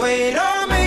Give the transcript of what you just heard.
Wait a me.